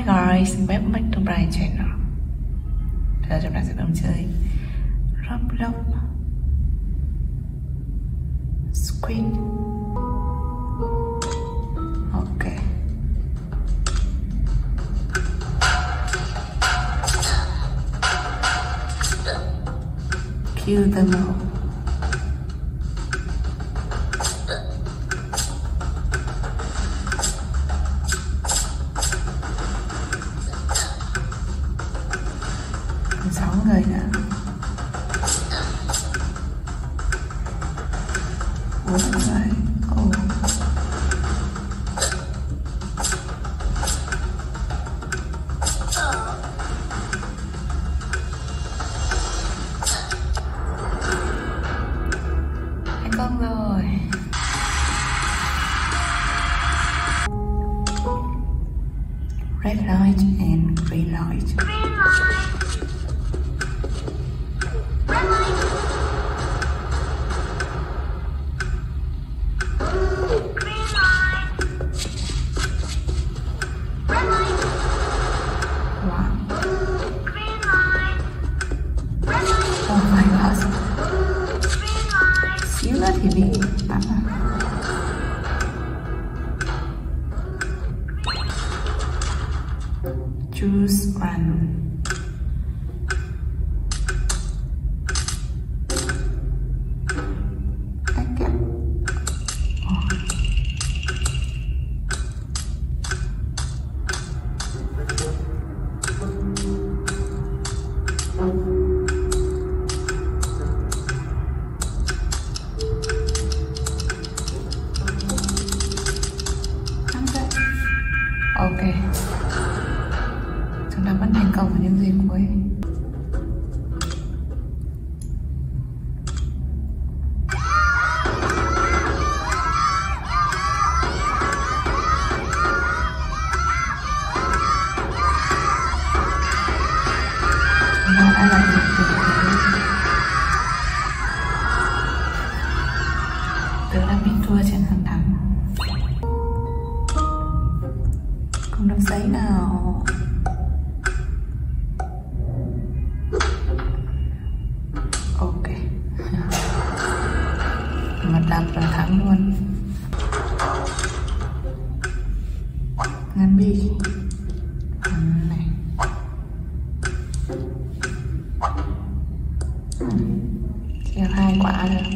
Hi guys, welcome back to my channel. Giờ chúng ta sẽ cùng chơi Roblox Squid. Ok. Kill them all. Vâng rồi. Red light and green light. mặt làm toàn thẳng luôn. Ngăn bi. Này. Treo hai quả rồi.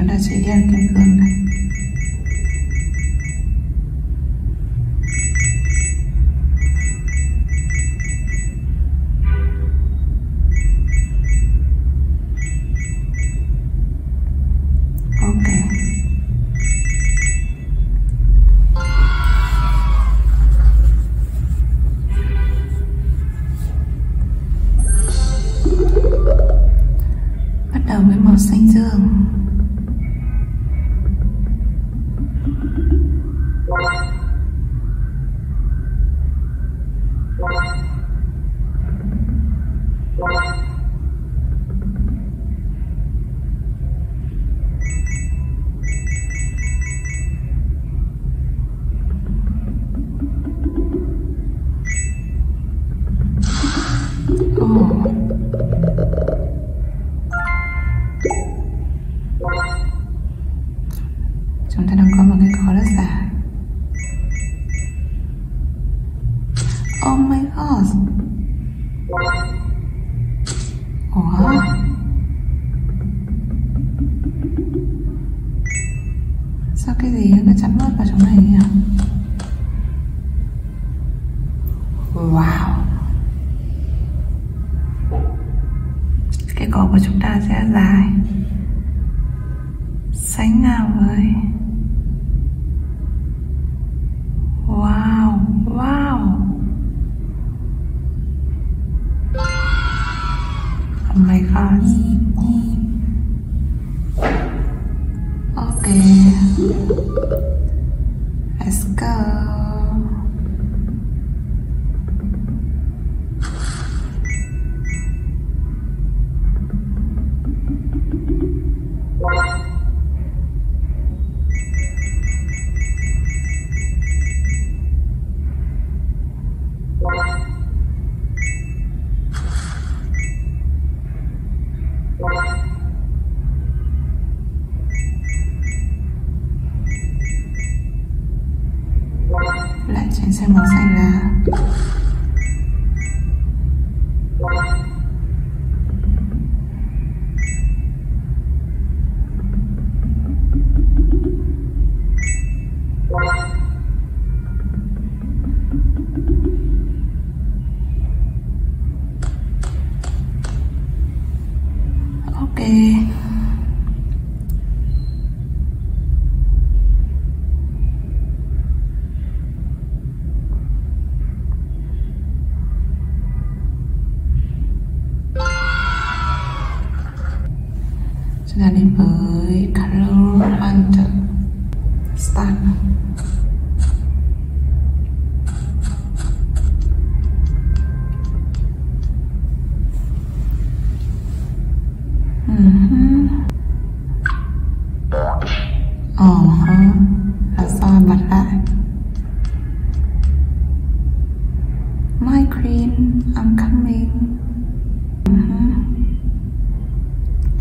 chúng I say yeah? kim cương my heart.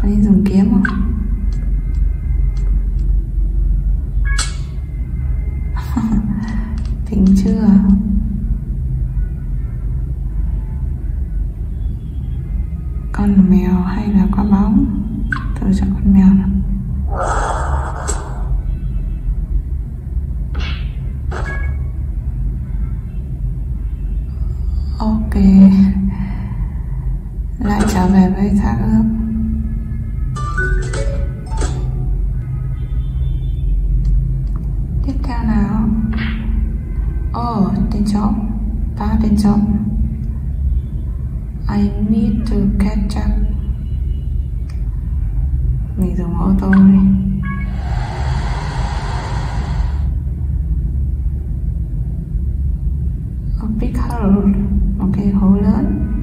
你怎么变了 big hole okay hold on.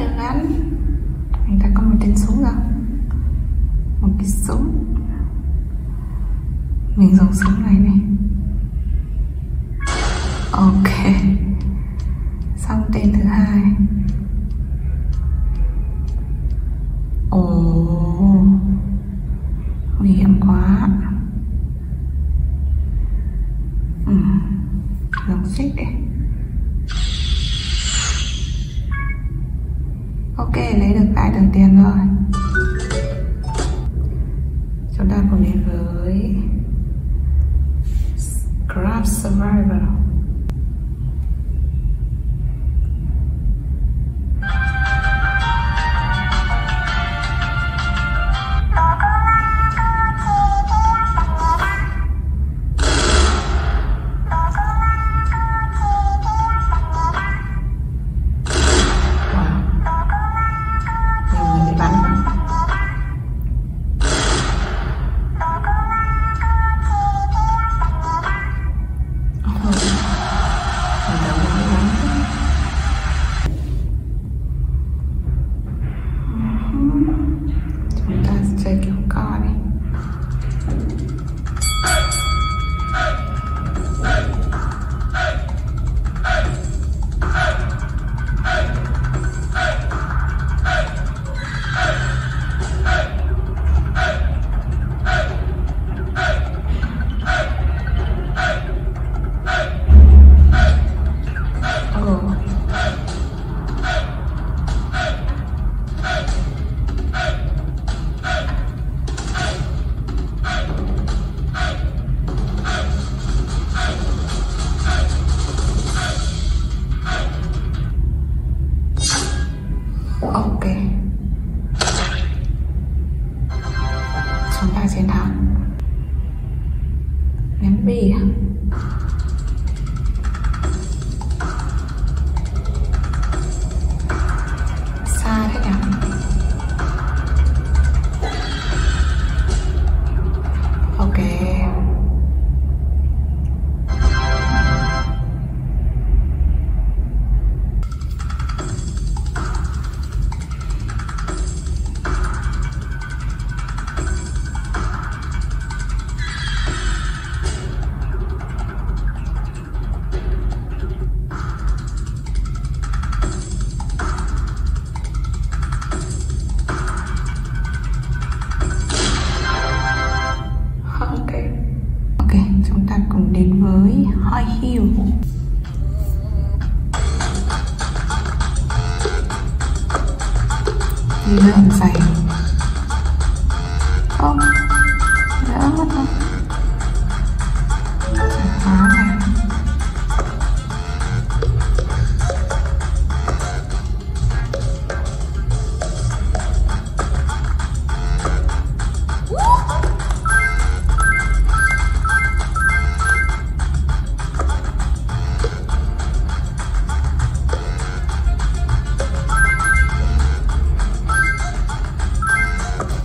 đeo anh người ta có một tên súng rồi một cái súng mình dùng súng này này. Ok.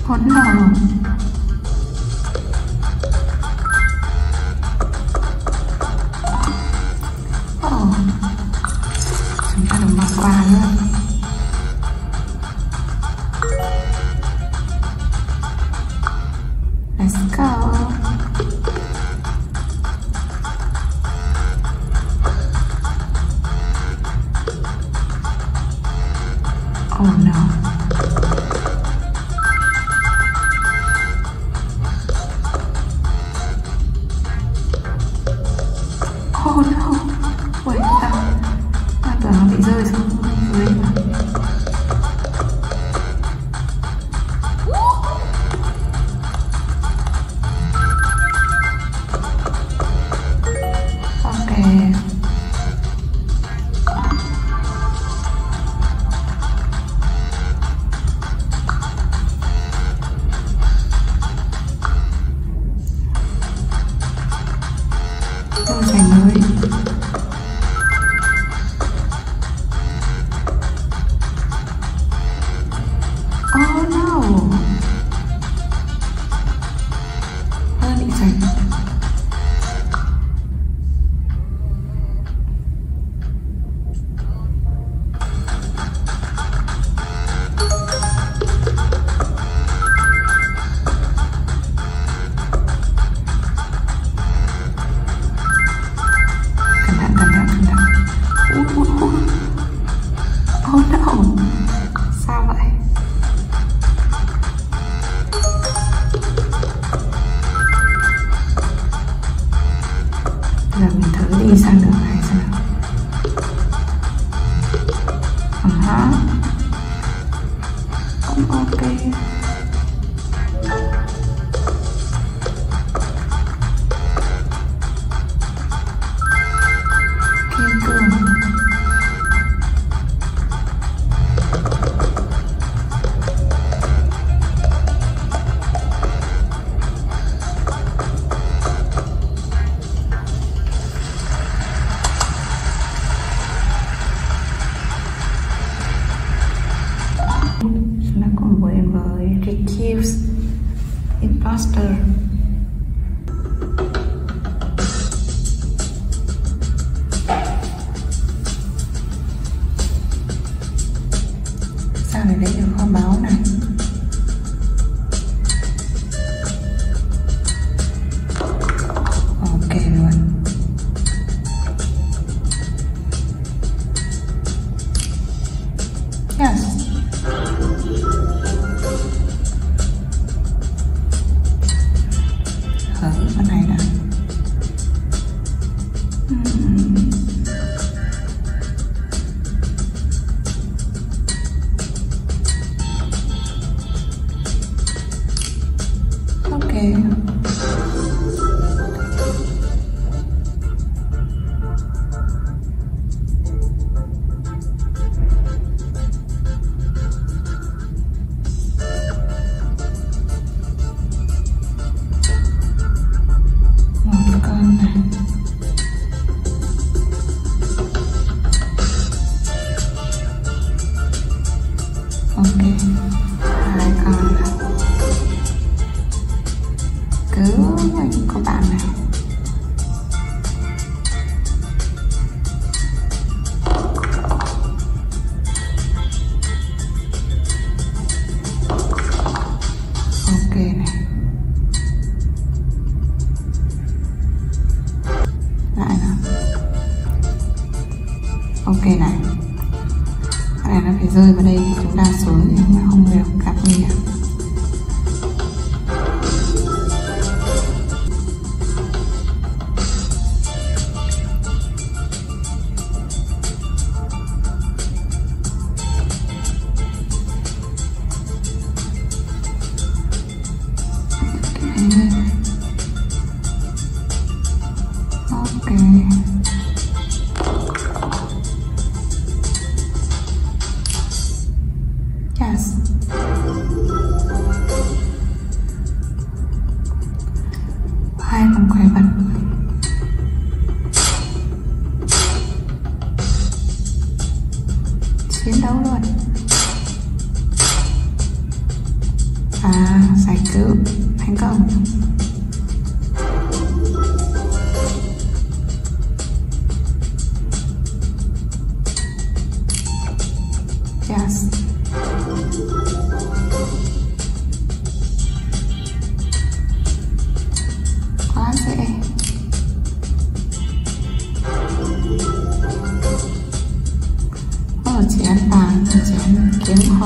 ทดลอง and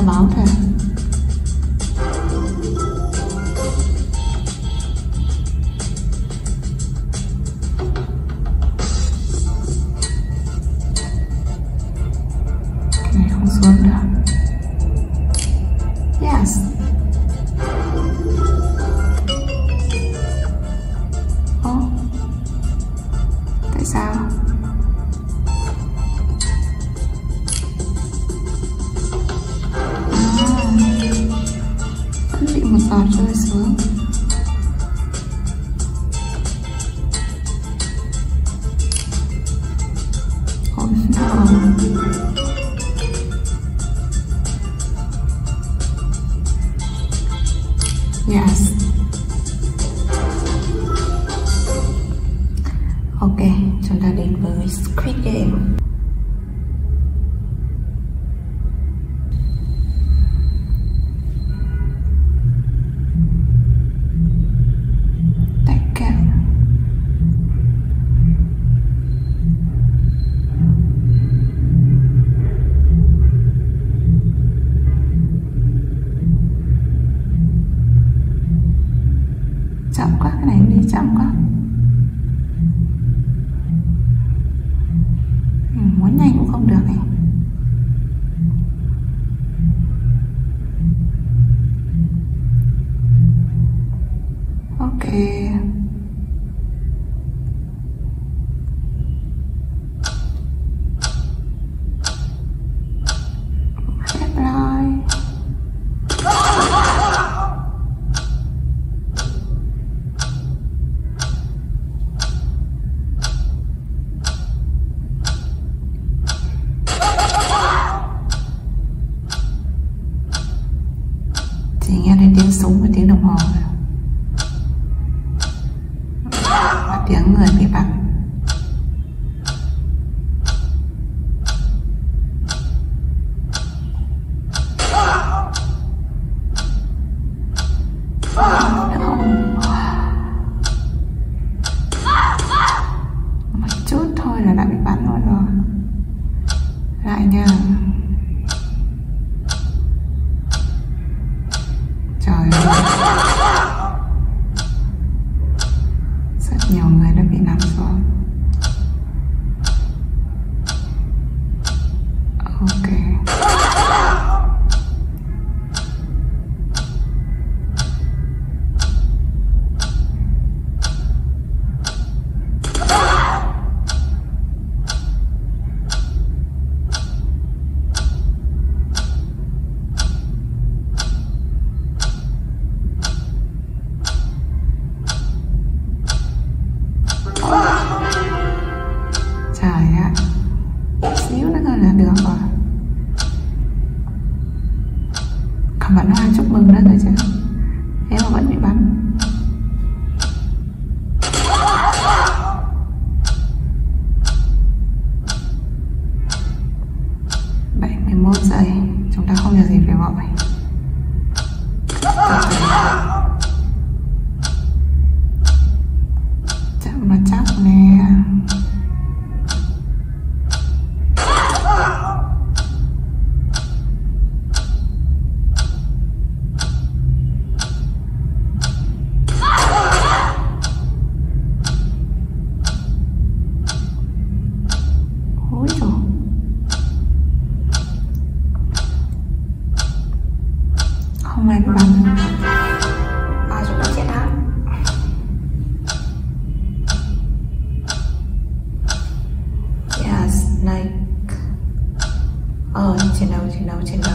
Mỏng. Oh ok lại nha 哦，你请来，我请来，我请来。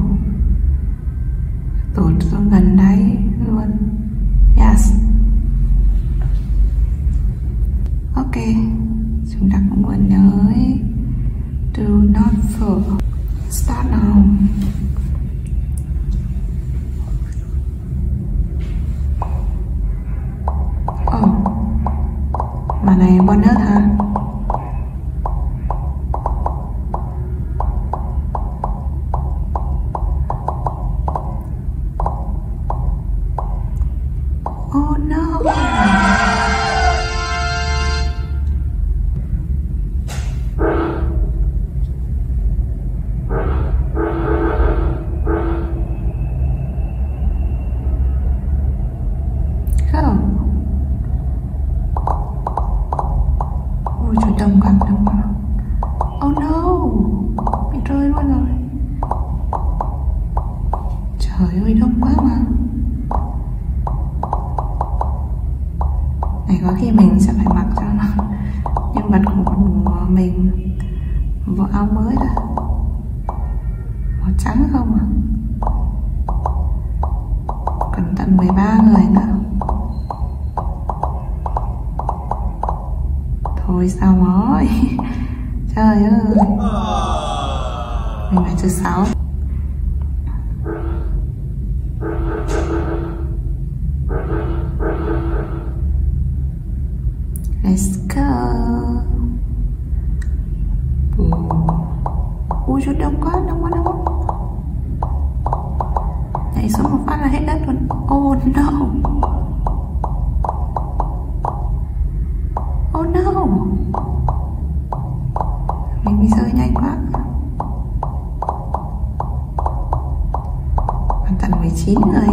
home. Oh no. nhảy xuống một phát là hết đất luôn. Oh no oh no mình đi rơi nhanh quá. Hoàn thành 19 rồi